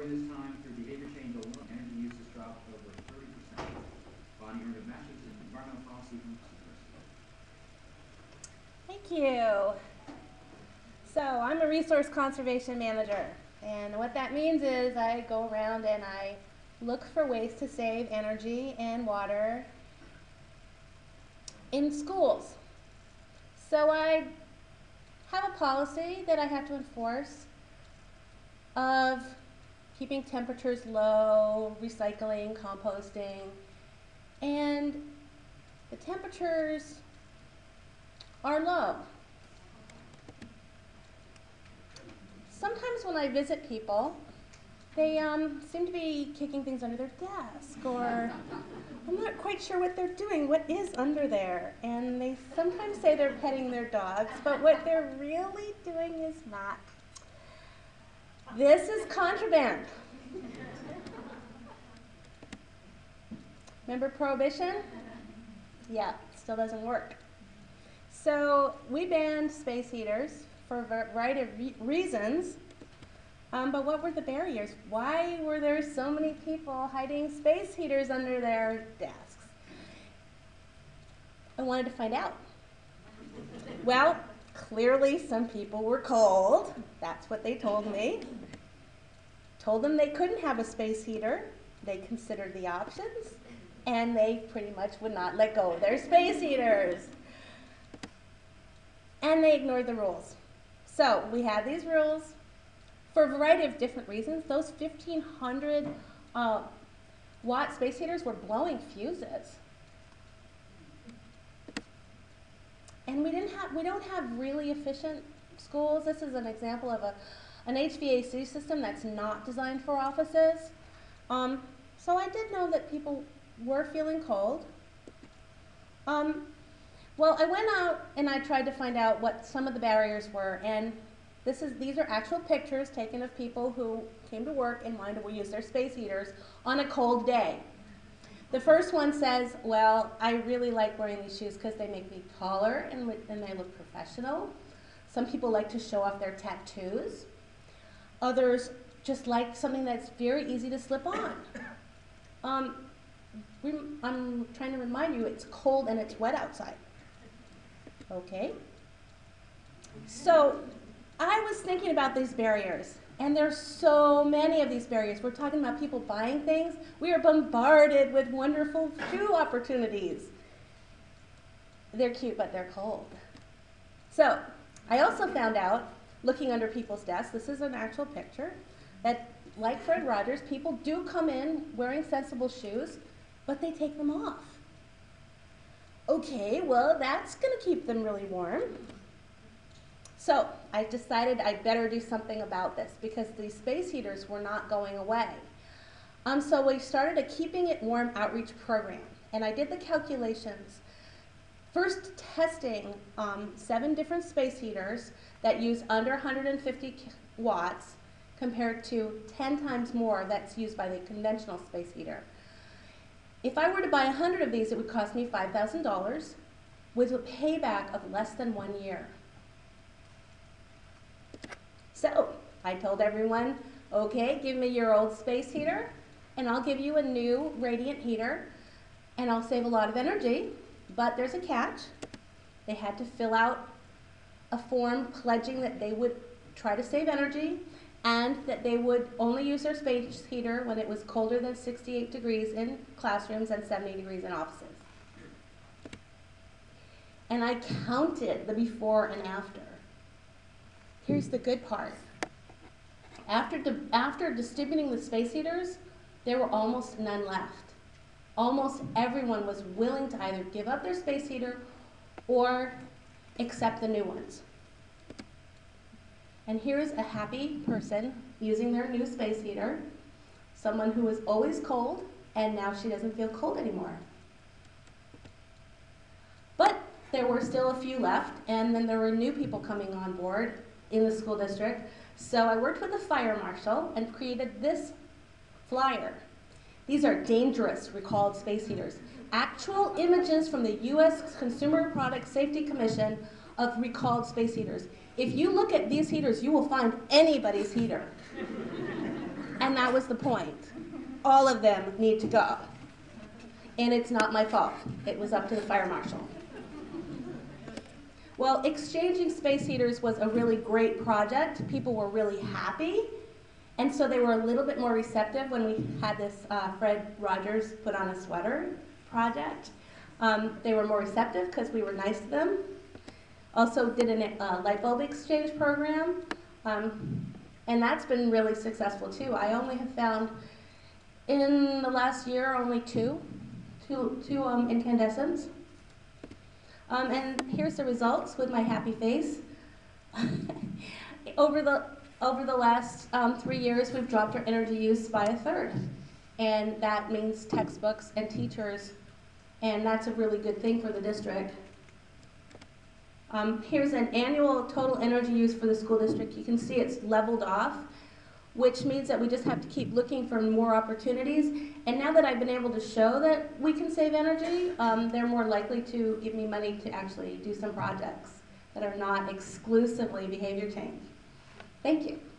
During this time, through behavior change alone, energy use has dropped over thirty percent. Bonnie earned a master's in environmental policy from. Thank you. So I'm a resource conservation manager. And what that means is I go around and I look for ways to save energy and water in schools. So I have a policy that I have to enforce of keeping temperatures low, recycling, composting, and the temperatures are low. Sometimes when I visit people, they um, seem to be kicking things under their desk, or I'm not quite sure what they're doing. What is under there? And they sometimes say they're petting their dogs, but what they're really doing is not. This is contraband. Remember prohibition? Yeah, still doesn't work. So we banned space heaters for a variety of re- reasons. Um, but what were the barriers? Why were there so many people hiding space heaters under their desks? I wanted to find out. Well, clearly some people were cold. That's what they told me. Told them they couldn't have a space heater. They considered the options, and they pretty much would not let go of their space heaters. And they ignored the rules. So we had these rules for a variety of different reasons. Those 1,500 uh, watt space heaters were blowing fuses. And we didn't have, we don't have really efficient schools. This is an example of a, an HVAC system that's not designed for offices. Um, so I did know that people were feeling cold. Um, well, I went out and I tried to find out what some of the barriers were, and this is these are actual pictures taken of people who came to work and wanted to use their space heaters on a cold day. The first one says, "Well, I really like wearing these shoes because they make me taller and, and they look professional." Some people like to show off their tattoos. Others just like something that's very easy to slip on. Um, I'm trying to remind you, it's cold and it's wet outside. Okay? So I was thinking about these barriers, and there's so many of these barriers. We're talking about people buying things. We are bombarded with wonderful shoe opportunities. They're cute, but they're cold. So I also found out, looking under people's desks, this is an actual picture, that like Fred Rogers, people do come in wearing sensible shoes, but they take them off. Okay, well, that's going to keep them really warm. So I decided I'd better do something about this because these space heaters were not going away. Um, so we started a Keeping It Warm outreach program, and I did the calculations. First, testing um, seven different space heaters that use under 150 watts compared to 10 times more that's used by the conventional space heater. If I were to buy 100 of these, it would cost me $5,000 with a payback of less than one year. So I told everyone, okay, give me your old space heater, and I'll give you a new radiant heater, and I'll save a lot of energy. But there's a catch. They had to fill out a form pledging that they would try to save energy and that they would only use their space heater when it was colder than 68 degrees in classrooms and 70 degrees in offices. And I counted the before and after. Here's the good part. After, after distributing the space heaters, there were almost none left. Almost everyone was willing to either give up their space heater or accept the new ones. And here's a happy person using their new space heater, someone who was always cold, and now she doesn't feel cold anymore. But there were still a few left, and then there were new people coming on board in the school district. So I worked with the fire marshal and created this flyer. These are dangerous recalled space heaters. Actual images from the U.S. Consumer Product Safety Commission of recalled space heaters. If you look at these heaters, you will find anybody's heater. And that was the point. All of them need to go. And it's not my fault. It was up to the fire marshal. Well, exchanging space heaters was a really great project. People were really happy. And so they were a little bit more receptive when we had this uh, Fred Rogers put on a sweater project. Um, they were more receptive because we were nice to them. Also did a uh, light bulb exchange program. Um, and that's been really successful too. I only have found in the last year only two, two, two um, incandescents. Um, and here's the results with my happy face. over the over the last um, three years, we've dropped our energy use by a third, and that means textbooks and teachers, and that's a really good thing for the district. Um, here's an annual total energy use for the school district. You can see it's leveled off, which means that we just have to keep looking for more opportunities. And now that I've been able to show that we can save energy, um, they're more likely to give me money to actually do some projects that are not exclusively behavior change. Thank you.